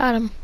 Got him.